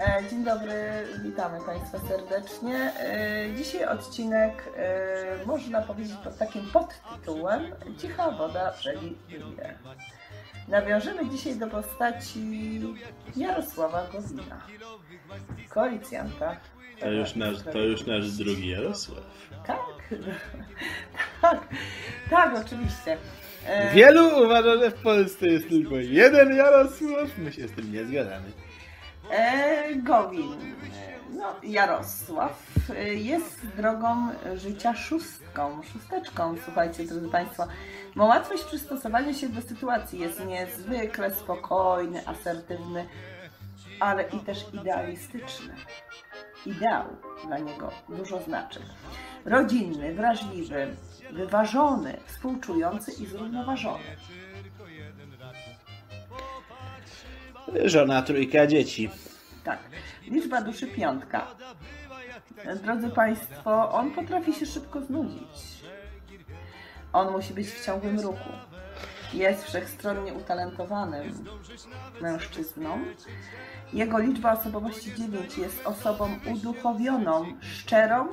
E, Dzień dobry, witamy Państwa serdecznie. E, Dzisiaj odcinek e, można powiedzieć pod takim podtytułem Cicha woda przewiduje. Nawiążemy dzisiaj do postaci Jarosława Gowina, koalicjanta. To już nasz, to już nasz drugi Jarosław. Tak, tak, tak, oczywiście. Wielu uważa, że w Polsce jest tylko jeden Jarosław. My się z tym nie zgadzamy. Gowin, no, Jarosław e, jest drogą życia szóstką, szósteczką, słuchajcie, drodzy Państwo. Ma łatwość przystosowania się do sytuacji, jest niezwykle spokojny, asertywny, ale i też idealistyczny. Ideał dla niego dużo znaczy. Rodzinny, wrażliwy, wyważony, współczujący i zrównoważony. Żona, trójka dzieci. Tak. Liczba duszy piątka. Drodzy Państwo, on potrafi się szybko znudzić. On musi być w ciągłym ruchu. Jest wszechstronnie utalentowanym mężczyzną. Jego liczba osobowości 9 jest osobą uduchowioną, szczerą,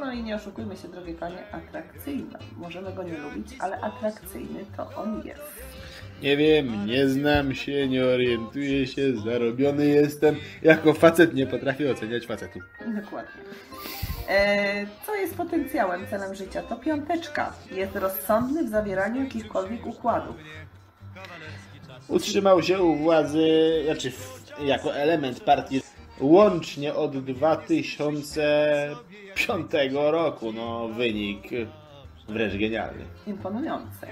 no i nie oszukujmy się, drogie panie, atrakcyjną. Możemy go nie lubić, ale atrakcyjny to on jest. Nie wiem, nie znam się, nie orientuję się, zarobiony jestem. Jako facet nie potrafię oceniać facetów. Dokładnie. E, co jest potencjałem, celem życia? To piąteczka. Jest rozsądny w zawieraniu jakichkolwiek układów. Utrzymał się u władzy, znaczy jako element partii łącznie od 2005 roku. No, wynik wręcz genialny. Imponujące.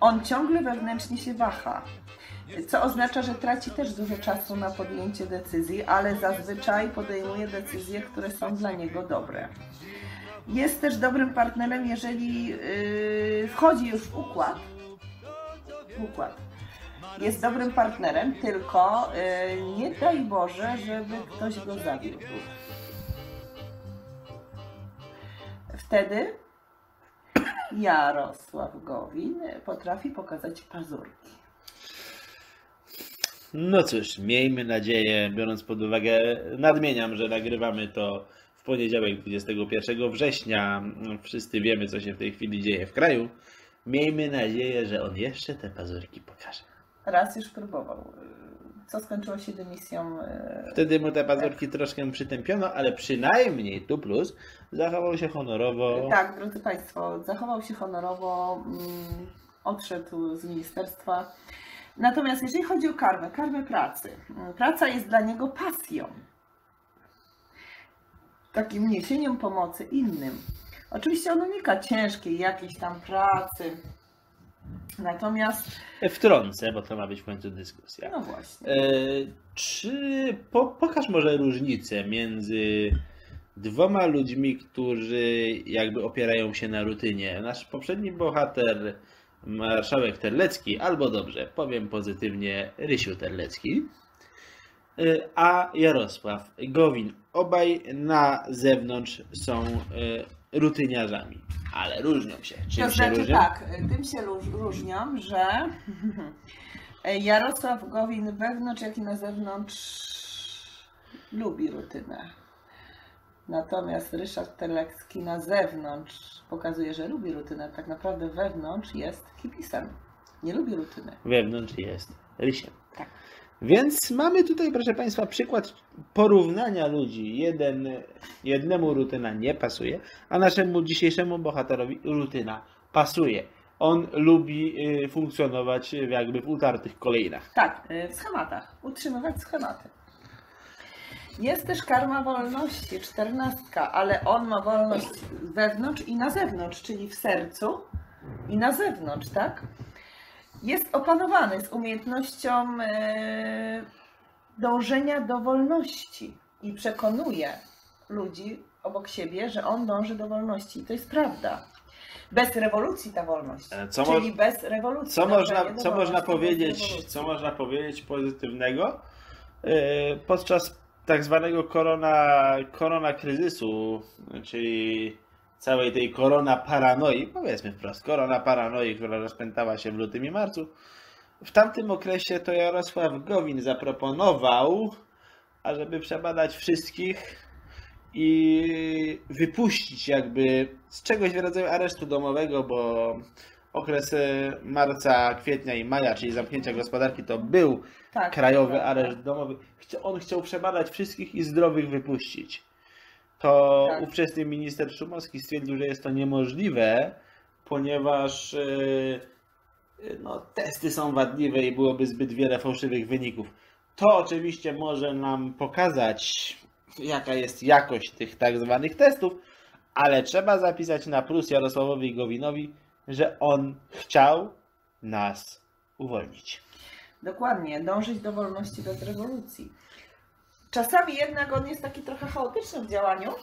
On ciągle wewnętrznie się waha, co oznacza, że traci też dużo czasu na podjęcie decyzji, ale zazwyczaj podejmuje decyzje, które są dla niego dobre. Jest też dobrym partnerem, jeżeli yy, wchodzi już w układ. Układ. Jest dobrym partnerem, tylko yy, nie daj Boże, żeby ktoś go zawiódł. Wtedy Jarosław Gowin potrafi pokazać pazurki. No cóż, miejmy nadzieję, biorąc pod uwagę, nadmieniam, że nagrywamy to w poniedziałek 21 września. Wszyscy wiemy, co się w tej chwili dzieje w kraju. Miejmy nadzieję, że on jeszcze te pazurki pokaże. Raz już próbował, co skończyło się dymisją. e, Wtedy mu te pazurki troszkę przytępiono, ale przynajmniej tu plus zachował się honorowo. Tak, drodzy Państwo, zachował się honorowo, mm, odszedł z ministerstwa. Natomiast jeżeli chodzi o karmę, karmę pracy, mm, praca jest dla niego pasją. Takim niesieniem pomocy innym. Oczywiście on unika ciężkiej jakiejś tam pracy. Natomiast, Wtrącę, bo to ma być w końcu dyskusja. no właśnie. E, czy po, pokaż może różnicę między dwoma ludźmi, którzy jakby opierają się na rutynie. Nasz poprzedni bohater, marszałek Terlecki, albo dobrze, powiem pozytywnie, Rysiu Terlecki, e, a Jarosław Gowin. Obaj na zewnątrz są e, rutyniarzami, ale różnią się. Czym To znaczy różnią? tak, tym się róż- różnią, że Jarosław Gowin wewnątrz, jak i na zewnątrz lubi rutynę. Natomiast Ryszard Terlecki na zewnątrz pokazuje, że lubi rutynę. Tak naprawdę wewnątrz jest hipisem. Nie lubi rutyny. Wewnątrz jest Rysiem. Tak. Więc mamy tutaj, proszę Państwa, przykład porównania ludzi. Jeden, jednemu rutyna nie pasuje, a naszemu dzisiejszemu bohaterowi rutyna pasuje. On lubi y, funkcjonować jakby w utartych kolejnach. Tak, y, w schematach. Utrzymywać schematy. Jest też karma wolności, czternastka, ale on ma wolność wewnątrz i na zewnątrz, czyli w sercu i na zewnątrz, tak? Jest opanowany z umiejętnością e, dążenia do wolności i przekonuje ludzi obok siebie, że on dąży do wolności. I to jest prawda. Bez rewolucji ta wolność. E, co czyli mo- bez rewolucji. Co można, co można powiedzieć, co można powiedzieć pozytywnego e, podczas tak zwanego korona, korona kryzysu, czyli całej tej korona paranoi, powiedzmy wprost, korona paranoi, która rozpętała się w lutym i marcu. W tamtym okresie to Jarosław Gowin zaproponował ażeby przebadać wszystkich i wypuścić jakby z czegoś w rodzaju aresztu domowego, bo okres e, marca, kwietnia i maja, czyli zamknięcia gospodarki, to był Tak. krajowy prawda. areszt domowy. On chciał przebadać wszystkich i zdrowych wypuścić. To Tak. ówczesny minister Szumowski stwierdził, że jest to niemożliwe, ponieważ e, e, no, testy są wadliwe i byłoby zbyt wiele fałszywych wyników. To oczywiście może nam pokazać, jaka jest jakość tych tak zwanych testów, ale trzeba zapisać na plus Jarosławowi Gowinowi, że on chciał nas uwolnić. Dokładnie, dążyć do wolności bez rewolucji. Czasami jednak on jest taki trochę chaotyczny w działaniu,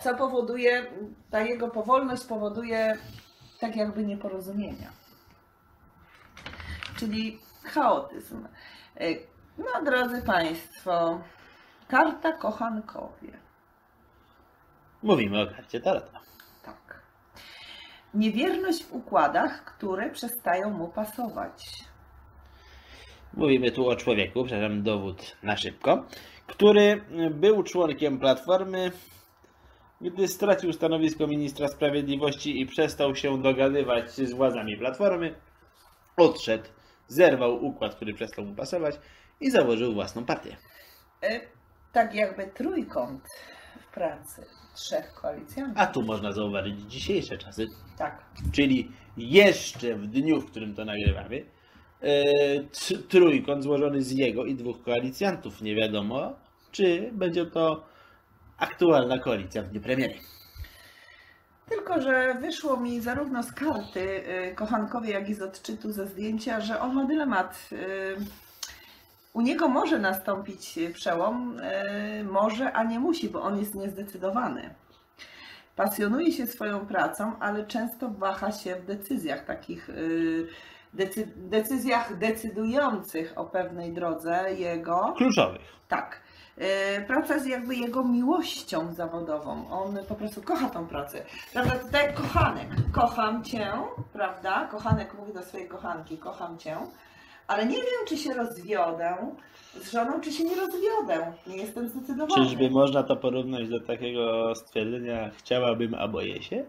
co powoduje, ta jego powolność powoduje tak jakby nieporozumienia. Czyli chaotyzm. Y, No drodzy Państwo, karta kochankowie. Mówimy o karcie Tarota. Tak. Niewierność w układach, które przestają mu pasować. Mówimy tu o człowieku, przepraszam, dowód na szybko, który był członkiem Platformy, gdy stracił stanowisko ministra sprawiedliwości i przestał się dogadywać z władzami Platformy, odszedł, zerwał układ, który przestał mu pasować i założył własną partię. Y, Tak jakby trójkąt w pracy trzech koalicjantów. A tu można zauważyć dzisiejsze czasy, Tak. czyli jeszcze w dniu, w którym to nagrywamy, e, trójkąt złożony z jego i dwóch koalicjantów. Nie wiadomo, czy będzie to aktualna koalicja w dniu premiery. Tylko, że wyszło mi zarówno z karty y, kochankowie, jak i z odczytu ze zdjęcia, że on ma dylemat. y, U niego może nastąpić przełom, może, a nie musi, bo on jest niezdecydowany. Pasjonuje się swoją pracą, ale często waha się w decyzjach takich, decy, decyzjach decydujących o pewnej drodze jego. Kluczowych. Tak. E, Praca jest jakby jego miłością zawodową. On po prostu kocha tą pracę. Prawda? To jak kochanek. Kocham cię, prawda? Kochanek mówi do swojej kochanki, kocham cię, ale nie wiem, czy się rozwiodę z żoną, czy się nie rozwiodę. Nie jestem zdecydowany. Czyżby można to porównać do takiego stwierdzenia chciałabym, a boję się?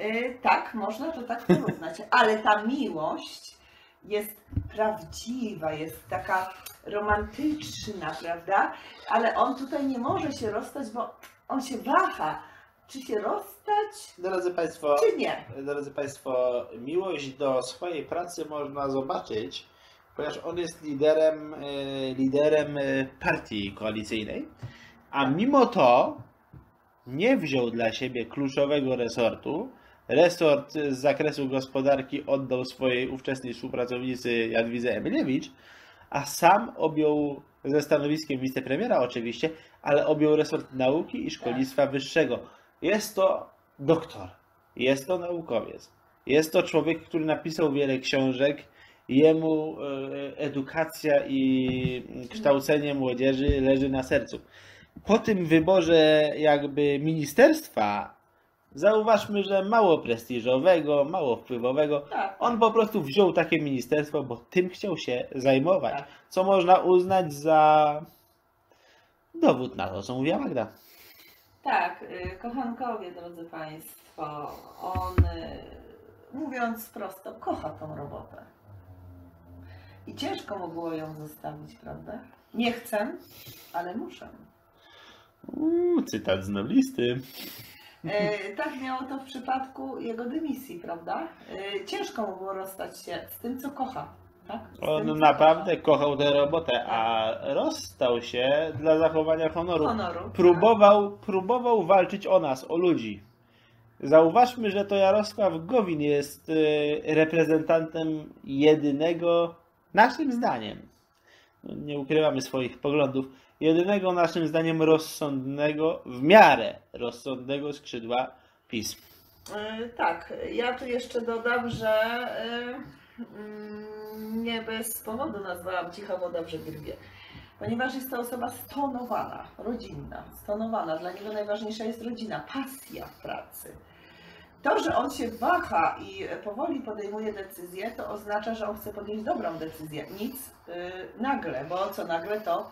E, Tak, można to tak porównać, ale ta miłość jest prawdziwa, jest taka romantyczna, prawda? Ale on tutaj nie może się rozstać, bo on się waha, czy się rozstać, Drodzy Państwo, czy nie. Drodzy Państwo, miłość do swojej pracy można zobaczyć, ponieważ on jest liderem, e, liderem e, partii koalicyjnej, a mimo to nie wziął dla siebie kluczowego resortu. Resort z zakresu gospodarki oddał swojej ówczesnej współpracownicy Jadwidze Emilewicz, a sam objął ze stanowiskiem wicepremiera oczywiście, ale objął resort nauki i szkolnictwa wyższego. Jest to doktor, jest to naukowiec, jest to człowiek, który napisał wiele książek. Jemu e, edukacja i kształcenie młodzieży leży na sercu. Po tym wyborze jakby ministerstwa zauważmy, że mało prestiżowego, mało wpływowego, Tak. on po prostu wziął takie ministerstwo, bo tym chciał się zajmować. Tak. Co można uznać za dowód na to, co mówiła Magda. Tak, y, kochankowie, drodzy Państwo, on, y, mówiąc prosto, kocha tą robotę. I ciężko mu było ją zostawić, prawda? Nie chcę, ale muszę. Uuu, cytat z noblisty. E, tak miało to w przypadku jego dymisji, prawda? E, ciężko mu było rozstać się z tym, co kocha. Tak? Z tym, On co naprawdę kochał tę robotę, a rozstał się dla zachowania honoru. kocha. honoru. Próbował, próbował walczyć o nas, o ludzi. Zauważmy, że to Jarosław Gowin jest y, reprezentantem jedynego, naszym zdaniem, nie ukrywamy swoich poglądów, jedynego naszym zdaniem rozsądnego, w miarę rozsądnego skrzydła PiS. E, tak, ja tu jeszcze dodam, że mm, nie bez powodu nazwałam cicha woda w Żegrywie. Ponieważ jest to osoba stonowana, rodzinna, stonowana. Dla niego najważniejsza jest rodzina, pasja w pracy. To, że on się waha i powoli podejmuje decyzję, to oznacza, że on chce podjąć dobrą decyzję. Nic y, nagle, bo co nagle to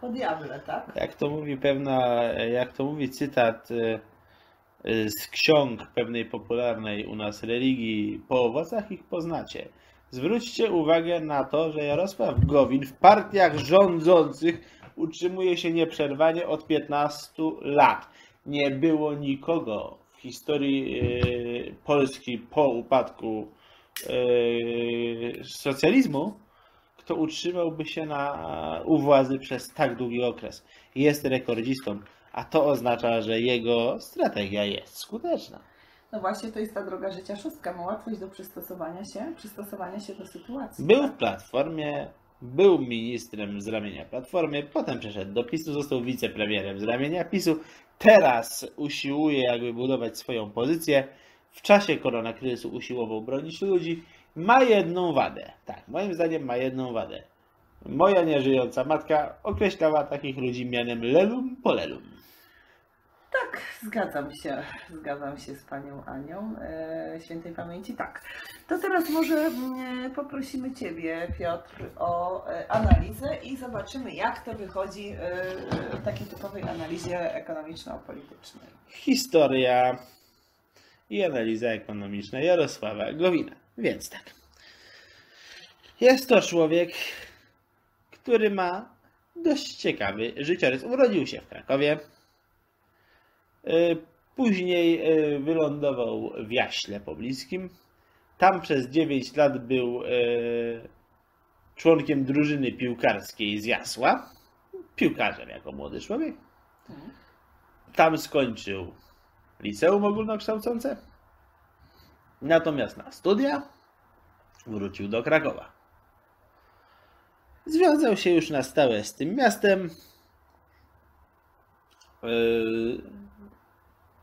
Po diable, tak? Jak to mówi pewna, jak to mówi cytat e, z ksiąg pewnej popularnej u nas religii, po owocach ich poznacie. Zwróćcie uwagę na to, że Jarosław Gowin w partiach rządzących utrzymuje się nieprzerwanie od 15 lat. Nie było nikogo historii e, Polski po upadku e, socjalizmu, kto utrzymałby się na, u władzy przez tak długi okres. Jest rekordzistą, a to oznacza, że jego strategia jest skuteczna. No właśnie, to jest ta droga życia szóstka. Ma łatwość do przystosowania się, przystosowania się do sytuacji. Był tak? w Platformie, był ministrem z ramienia Platformy, potem przeszedł do PiSu, został wicepremierem z ramienia PiSu. Teraz usiłuje jakby budować swoją pozycję. W czasie koronakryzysu usiłował bronić ludzi. Ma jedną wadę. Tak, moim zdaniem ma jedną wadę. Moja nieżyjąca matka określała takich ludzi mianem lelum polelum. Tak, zgadzam się. Zgadzam się z panią Anią e, świętej pamięci. Tak. To teraz może mm, poprosimy ciebie, Piotr, o e, analizę i zobaczymy, jak to wychodzi e, w takiej typowej analizie ekonomiczno-politycznej. Historia i analiza ekonomiczna Jarosława Gowina. Więc tak. Jest to człowiek, który ma dość ciekawy życiorys. Urodził się w Krakowie. Y, Później y, wylądował w Jaśle Pobliskim. Tam przez 9 lat był y, członkiem drużyny piłkarskiej z Jasła. Piłkarzem jako młody człowiek. Tam skończył liceum ogólnokształcące. Natomiast na studia wrócił do Krakowa. Związał się już na stałe z tym miastem.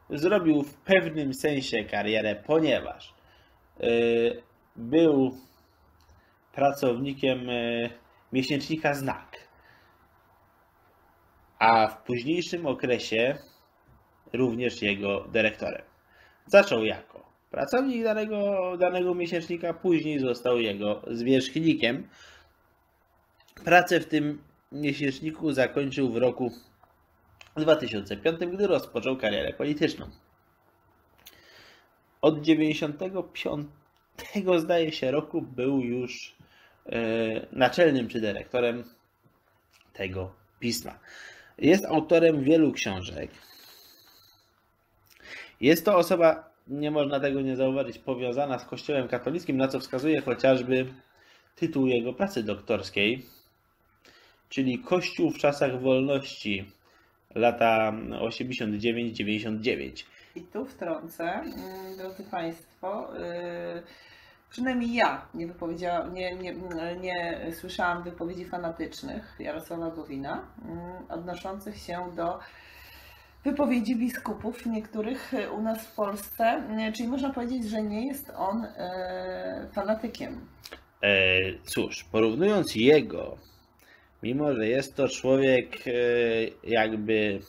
Zrobił w pewnym sensie karierę, ponieważ yy, był pracownikiem yy, miesięcznika Znak. A w późniejszym okresie również jego dyrektorem. Zaczął jako pracownik danego, danego miesięcznika, później został jego zwierzchnikiem. Pracę w tym miesięczniku zakończył w roku 2005, gdy rozpoczął karierę polityczną. Od 95 zdaje się roku był już e, naczelnym czy dyrektorem tego pisma. Jest autorem wielu książek. Jest to osoba, nie można tego nie zauważyć, powiązana z Kościołem katolickim, na co wskazuje chociażby tytuł jego pracy doktorskiej, czyli Kościół w czasach wolności, lata 89-99. I tu wtrącę, mm, drodzy Państwo, yy, przynajmniej ja nie, wypowiedziała, nie, nie, nie słyszałam wypowiedzi fanatycznych Jarosława Gowina mm, odnoszących się do wypowiedzi biskupów niektórych u nas w Polsce, Yy, czyli można powiedzieć, że nie jest on yy, fanatykiem. E, cóż, porównując jego, mimo że jest to człowiek e, jakby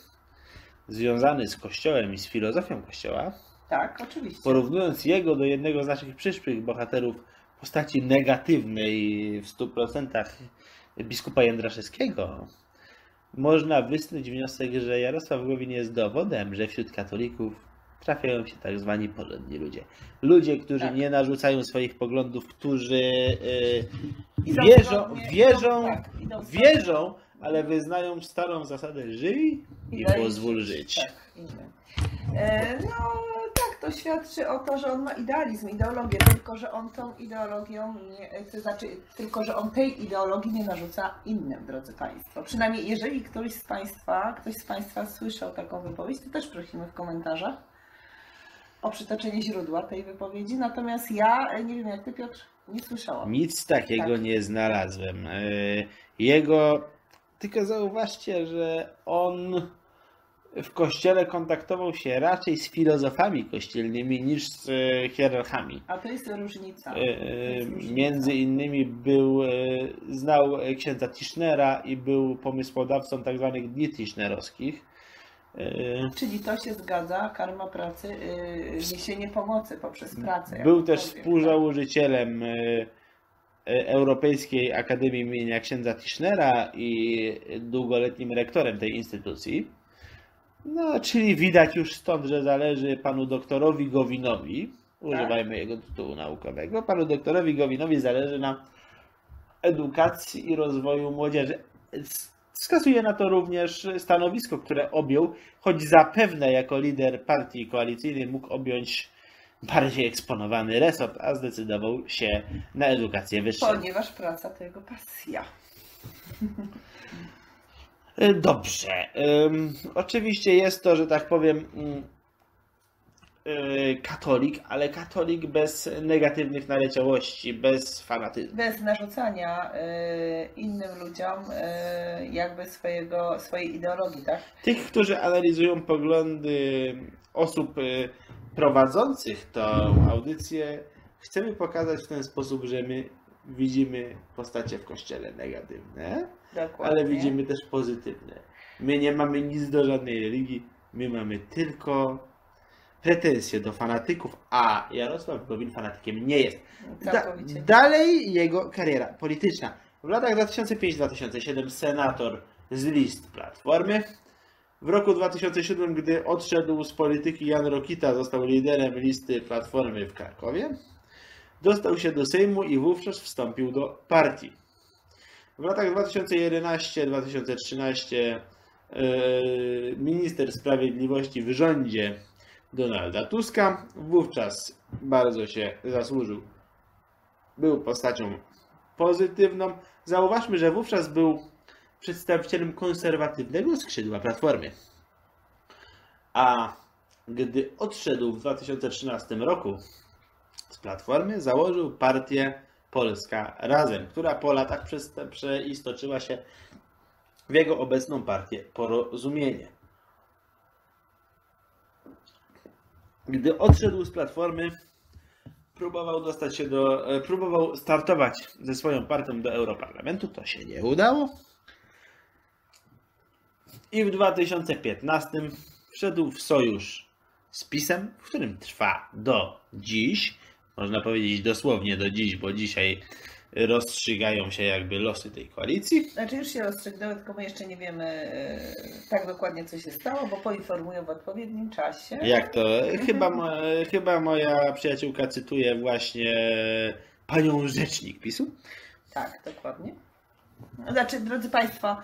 związany z Kościołem i z filozofią Kościoła, Tak, oczywiście. porównując jego do jednego z naszych przyszłych bohaterów w postaci negatywnej w 100% biskupa Jędraszewskiego, można wysnuć wniosek, że Jarosław Gowin jest dowodem, że wśród katolików trafiają się tak zwani porządni ludzie. Ludzie, którzy Tak. nie narzucają swoich poglądów, którzy Idą wierzą, wierzą, tak, wierzą, ale wyznają starą zasadę żyj i daj pozwól żyć. Tak. E, no tak, to świadczy o to, że on ma idealizm, ideologię, tylko że on tą ideologią, nie, to znaczy tylko, że on tej ideologii nie narzuca innym, drodzy Państwo. Przynajmniej jeżeli ktoś z Państwa, ktoś z Państwa słyszał taką wypowiedź, to też prosimy w komentarzach o przytoczenie źródła tej wypowiedzi. Natomiast ja, e, nie wiem jak Ty Piotr, nie słyszałam. Nic takiego Tak. nie znalazłem. E, Jego, tylko zauważcie, że on w kościele kontaktował się raczej z filozofami kościelnymi niż z e, hierarchami. A to jest różnica. To jest różnica. Między innymi był, znał księdza Tischnera i był pomysłodawcą tzw. dni tischnerowskich. E, Czyli to się zgadza, karma pracy, yy, niesienie pomocy poprzez pracę. Był też powiem, współzałożycielem e, e, Europejskiej Akademii imienia księdza Tischnera i długoletnim rektorem tej instytucji. No, czyli widać już stąd, że zależy panu doktorowi Gowinowi, używajmy jego tytułu naukowego, panu doktorowi Gowinowi zależy na edukacji i rozwoju młodzieży. Wskazuje na to również stanowisko, które objął, choć zapewne jako lider partii koalicyjnej mógł objąć bardziej eksponowany resort, a zdecydował się na edukację wyższą. Ponieważ praca to jego pasja. Dobrze. Ym, oczywiście jest to, że tak powiem, mm, katolik, ale katolik bez negatywnych naleciałości, bez fanatyzmu. Bez narzucania y, innym ludziom y, jakby swojego, swojej ideologii, tak? Tych, którzy analizują poglądy osób y, prowadzących tą audycję, chcemy pokazać w ten sposób, że my widzimy postacie w kościele negatywne, Dokładnie. ale widzimy też pozytywne. My nie mamy nic do żadnej religii, my mamy tylko pretensje do fanatyków, a Jarosław Gowin fanatykiem nie jest. Da, dalej jego kariera polityczna. W latach 2005-2007 senator z list Platformy. W roku 2007, gdy odszedł z polityki Jan Rokita, został liderem listy Platformy w Krakowie. Dostał się do Sejmu i wówczas wstąpił do partii. W latach 2011-2013 yy, minister sprawiedliwości w rządzie Donalda Tuska. Wówczas bardzo się zasłużył. Był postacią pozytywną. Zauważmy, że wówczas był przedstawicielem konserwatywnego skrzydła Platformy. A gdy odszedł w 2013 roku z Platformy, założył partię Polska Razem, która po latach przeistoczyła się w jego obecną partię Porozumienie. Gdy odszedł z Platformy, próbował dostać się do, e, próbował startować ze swoją partią do Europarlamentu, to się nie udało. I w 2015 wszedł w sojusz z PiSem, w którym trwa do dziś. Można powiedzieć dosłownie do dziś, bo dzisiaj rozstrzygają się jakby losy tej koalicji. Znaczy już się rozstrzygnęły, tylko my jeszcze nie wiemy e, tak dokładnie co się stało, bo poinformują w odpowiednim czasie. Jak to? Chyba, chyba moja przyjaciółka cytuje właśnie panią rzecznik PiSu. Tak, dokładnie. Znaczy, drodzy Państwo,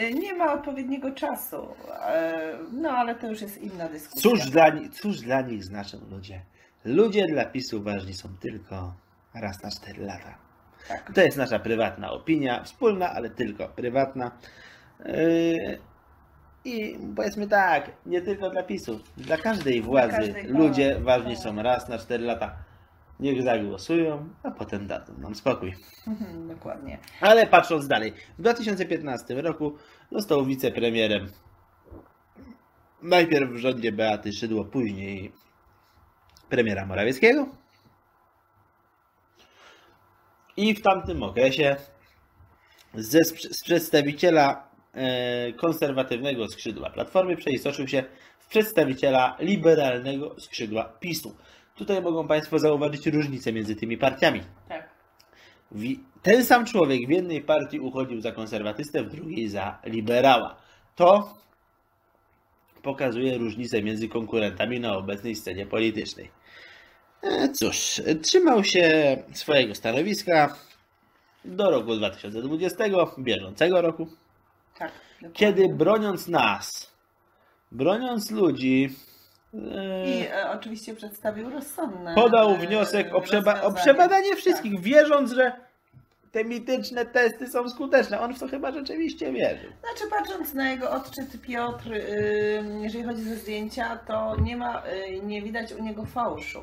y, nie ma odpowiedniego czasu, e, no ale to już jest inna dyskusja. Cóż dla, cóż dla nich znaczą ludzie? Ludzie dla PiSu ważni są tylko raz na 4 lata. Tak. To jest nasza prywatna opinia, wspólna, ale tylko prywatna. Yy, I powiedzmy tak, nie tylko dla PiSu, dla każdej władzy każdej ludzie władzy, ważni tak. są raz na 4 lata. Niech zagłosują, a potem dadzą nam spokój. Mhm, Dokładnie. Ale patrząc dalej, w 2015 roku został wicepremierem. Najpierw w rządzie Beaty Szydło, później premiera Morawieckiego. I w tamtym okresie ze, z przedstawiciela e, konserwatywnego skrzydła Platformy przeistoczył się w przedstawiciela liberalnego skrzydła PiSu. Tutaj mogą Państwo zauważyć różnicę między tymi partiami. Tak. Ten sam człowiek w jednej partii uchodził za konserwatystę, w drugiej za liberała. To pokazuje różnicę między konkurentami na obecnej scenie politycznej. E, Cóż, trzymał się swojego stanowiska do roku 2020, bieżącego roku, Tak. kiedy broniąc nas, broniąc ludzi, e, I e, oczywiście przedstawił rozsądne. podał e, wniosek o, przeba- o przebadanie wszystkich, wierząc, że te mityczne testy są skuteczne. On w to chyba rzeczywiście wierzył. Znaczy patrząc na jego odczyt Piotr, y, jeżeli chodzi ze zdjęcia, to nie ma, y, nie widać u niego fałszu.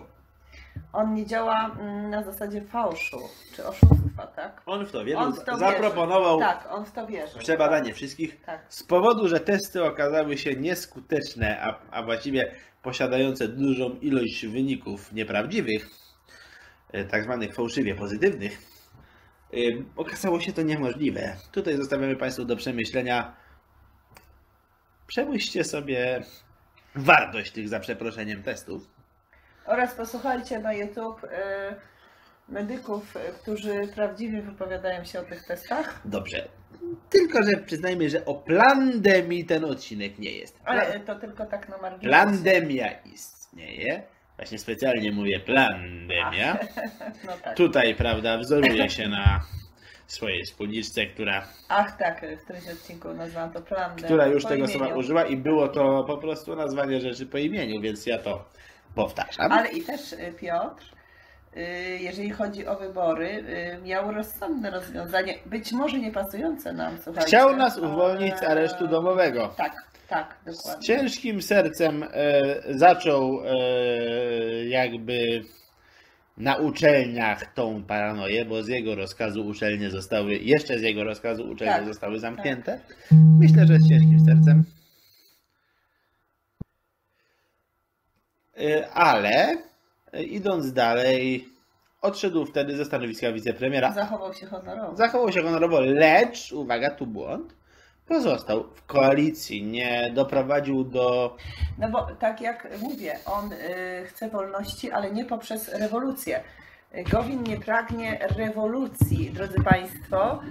On nie działa mm, na zasadzie fałszu, czy oszustwa, tak? On w to wierzył, On w to zaproponował wierzy. Tak, on w to wierzy. przebadanie wszystkich. Tak. Z powodu, że testy okazały się nieskuteczne, a, a właściwie posiadające dużą ilość wyników nieprawdziwych, e, tak zwanych fałszywie pozytywnych, e, okazało się to niemożliwe. Tutaj zostawiamy Państwu do przemyślenia. Przemyślcie sobie wartość tych za przeproszeniem testów. Oraz posłuchajcie na YouTube y, medyków, e, którzy prawdziwie wypowiadają się o tych testach. Dobrze. Tylko, że przyznajmy, że o plandemii ten odcinek nie jest. Ale to tylko tak na marginesie. Plandemia istnieje. Właśnie specjalnie mówię plandemia. No tak. Tutaj, prawda, wzoruje się na swojej wspólniczce, która, Ach tak, w którymś odcinku nazwałam to plan. która już tego imieniu. słowa użyła i było to po prostu nazwanie rzeczy po imieniu, więc ja to powtarzam. Ale i też y, Piotr, y, jeżeli chodzi o wybory, y, miał rozsądne rozwiązanie, być może nie pasujące nam, słuchajcie. Chciał nas uwolnić z aresztu domowego. Tak, tak, Z dokładnie. ciężkim sercem e, zaczął e, jakby na uczelniach tą paranoję, bo z jego rozkazu uczelnie zostały, jeszcze z jego rozkazu uczelnie Tak, zostały zamknięte. Myślę, że z ciężkim sercem. E, ale e, idąc dalej, odszedł wtedy ze stanowiska wicepremiera. Zachował się honorowo. Zachował się honorowo, lecz, uwaga, tu błąd, pozostał w koalicji, nie doprowadził do... No bo tak jak mówię, on y, chce wolności, ale nie poprzez rewolucję. Gowin nie pragnie rewolucji, drodzy Państwo.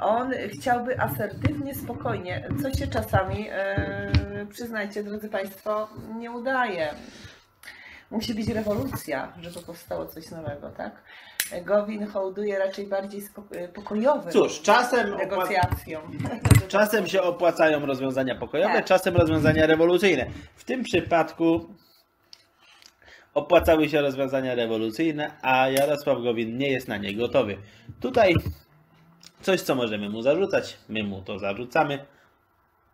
On chciałby asertywnie, spokojnie, co się czasami, y, przyznajcie, drodzy Państwo, nie udaje. Musi być rewolucja, żeby powstało coś nowego, tak? Gowin hołduje raczej bardziej pokojowym Cóż, czasem, opła... negocjacjom. czasem się opłacają rozwiązania pokojowe, Tak. czasem rozwiązania rewolucyjne. W tym przypadku opłacały się rozwiązania rewolucyjne, a Jarosław Gowin nie jest na nie gotowy. Tutaj coś, co możemy mu zarzucać, my mu to zarzucamy.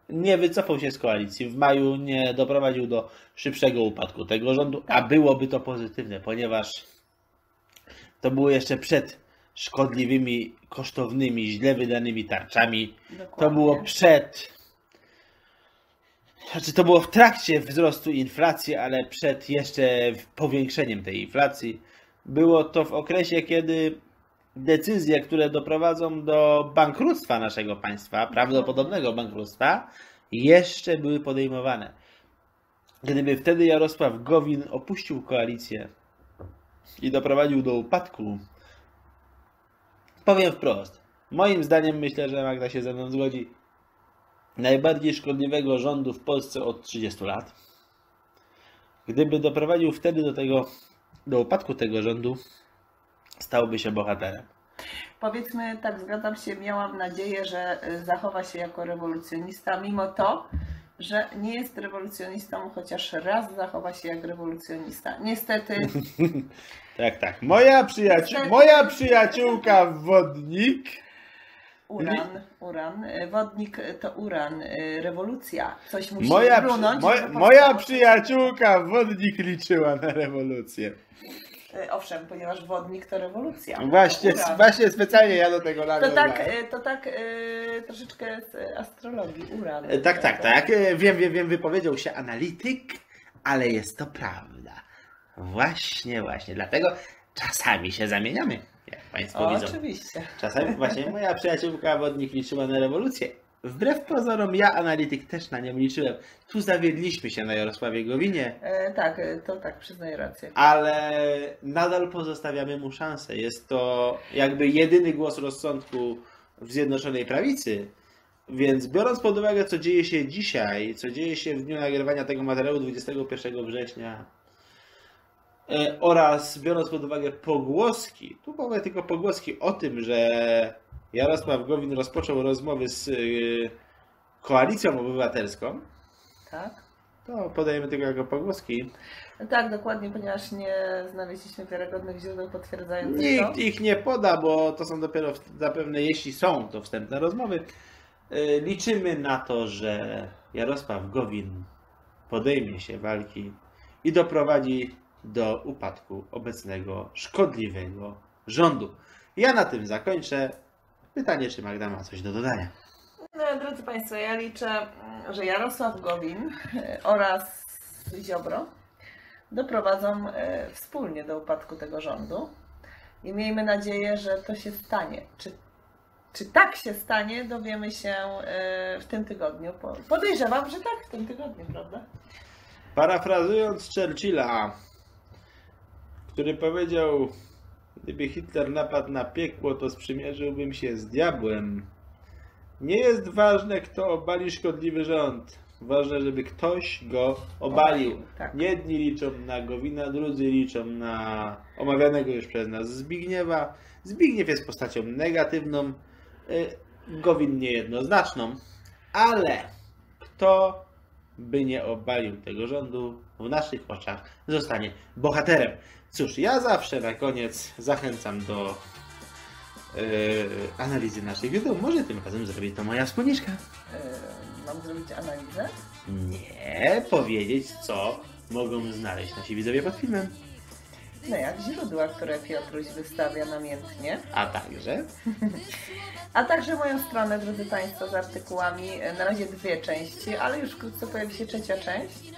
Nie wycofał się z koalicji w maju, nie doprowadził do szybszego upadku tego rządu, a byłoby to pozytywne, ponieważ to było jeszcze przed szkodliwymi, kosztownymi, źle wydanymi tarczami. To Dokładnie. było przed. Znaczy, to było w trakcie wzrostu inflacji, ale przed jeszcze powiększeniem tej inflacji. Było to w okresie, kiedy decyzje, które doprowadzą do bankructwa naszego państwa, prawdopodobnego bankructwa, jeszcze były podejmowane. Gdyby wtedy Jarosław Gowin opuścił koalicję i doprowadził do upadku, powiem wprost. Moim zdaniem, myślę, że Magda się ze mną zgodzi, najbardziej szkodliwego rządu w Polsce od 30 lat. Gdyby doprowadził wtedy do tego, do upadku tego rządu, stałby się bohaterem. Powiedzmy, tak, zgadzam się, miałam nadzieję, że y, zachowa się jako rewolucjonista, mimo to, że nie jest rewolucjonistą, chociaż raz zachowa się jak rewolucjonista. Niestety, Tak, tak. Moja, przyjaciół, Niestety- moja przyjaciółka Wodnik. uran, uran, wodnik to uran, y, rewolucja, coś musi Moja, przy, runąć. moja, żeby moja powstało. przyjaciółka Wodnik liczyła na rewolucję. Y, Owszem, ponieważ wodnik to rewolucja. Właśnie, właśnie specjalnie ja do tego To nawiązałem. tak, y, to tak y, troszeczkę z astrologii, uran. E, Tak, tak, tak. E, Wiem, wiem, wiem, wypowiedział się analityk, ale jest to prawda. Właśnie, właśnie. Dlatego czasami się zamieniamy, jak Państwo O, widzą. oczywiście. Czasami właśnie moja przyjaciółka wodnik liczyła na rewolucję. Wbrew pozorom ja, analityk, też na nią liczyłem. Tu zawiedliśmy się na Jarosławie Gowinie, E, tak, e, to tak, przyznaję rację. ale nadal pozostawiamy mu szansę. Jest to jakby jedyny głos rozsądku w Zjednoczonej Prawicy. Więc biorąc pod uwagę, co dzieje się dzisiaj, co dzieje się w dniu nagrywania tego materiału 21 września e, oraz biorąc pod uwagę pogłoski, tu powiem tylko pogłoski o tym, że Jarosław Gowin rozpoczął rozmowy z e, koalicją obywatelską, Tak? to podajemy tylko jako pogłoski. Tak, dokładnie, ponieważ nie znaleźliśmy wiarygodnych źródeł potwierdzających to. Nikt ich nie poda, bo to są dopiero zapewne, jeśli są to wstępne rozmowy. E, Liczymy na to, że Jarosław Gowin podejmie się walki i doprowadzi do upadku obecnego szkodliwego rządu. Ja na tym zakończę. Pytanie, czy Magda ma coś do dodania? No, drodzy Państwo, ja liczę, że Jarosław Gowin e, oraz Ziobro doprowadzą e, wspólnie do upadku tego rządu i miejmy nadzieję, że to się stanie. Czy, czy tak się stanie, dowiemy się e, w tym tygodniu. Po- Podejrzewam, że tak, w tym tygodniu, prawda? Parafrazując Churchilla, który powiedział: Gdyby Hitler napadł na piekło, to sprzymierzyłbym się z diabłem. Nie jest ważne, kto obali szkodliwy rząd. Ważne, żeby ktoś go obalił. Tak. Jedni liczą na Gowina, drudzy liczą na omawianego już przez nas Zbigniewa. Zbigniew jest postacią negatywną, y, Gowin niejednoznaczną, ale kto by nie obalił tego rządu, w naszych oczach zostanie bohaterem. Cóż, ja zawsze na koniec zachęcam do yy, analizy naszych wideo. Może tym razem zrobi to moja wspólniczka. Yy, mam zrobić analizę? Nie, powiedzieć co mogą znaleźć nasi widzowie pod filmem. No jak źródła, które Piotruś wystawia namiętnie. A także A także moją stronę, drodzy Państwo, z artykułami. Na razie dwie części, ale już wkrótce pojawi się trzecia część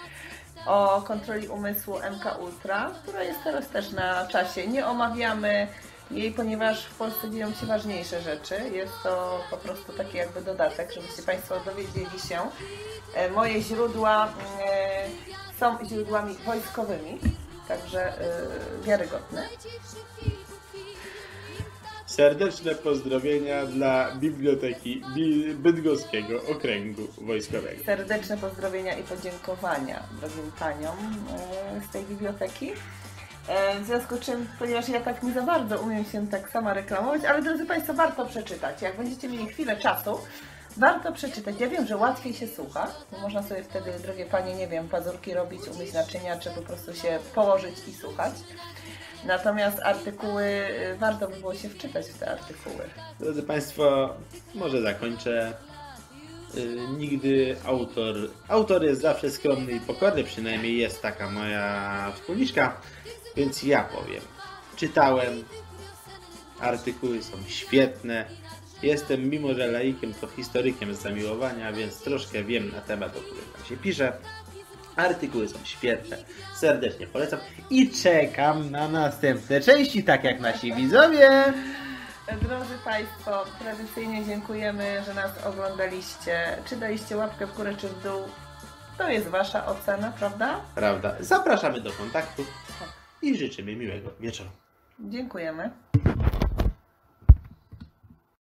o kontroli umysłu MK Ultra, która jest teraz też na czasie. Nie omawiamy jej, ponieważ w Polsce dzieją się ważniejsze rzeczy. Jest to po prostu taki jakby dodatek, żebyście Państwo dowiedzieli się. E, Moje źródła e, są źródłami wojskowymi, także e, wiarygodne. Serdeczne pozdrowienia dla Biblioteki Bi- Bydgoskiego Okręgu Wojskowego. Serdeczne pozdrowienia i podziękowania drogim paniom e, z tej biblioteki. E, W związku z czym, ponieważ ja tak nie za bardzo umiem się tak sama reklamować, ale drodzy Państwo, warto przeczytać. Jak będziecie mieli chwilę czasu, warto przeczytać. Ja wiem, że łatwiej się słucha. Można sobie wtedy, drogie panie, nie wiem, pazurki robić, umyć naczynia, czy po prostu się położyć i słuchać. Natomiast artykuły, y, warto by było się wczytać w te artykuły. Drodzy Państwo, może zakończę. Y, Nigdy autor. Autor jest zawsze skromny i pokorny, przynajmniej jest taka moja wspólniczka, więc ja powiem. Czytałem, artykuły są świetne. Jestem, mimo że laikiem, to historykiem z zamiłowania, więc troszkę wiem na temat, o którym tam się pisze. Artykuły są świetne, serdecznie polecam i czekam na następne części, tak jak nasi widzowie. Drodzy Państwo, tradycyjnie dziękujemy, że nas oglądaliście. Czy daliście łapkę w górę, czy w dół? To jest Wasza ocena, prawda? Prawda. Zapraszamy do kontaktu i życzymy miłego wieczoru. Dziękujemy.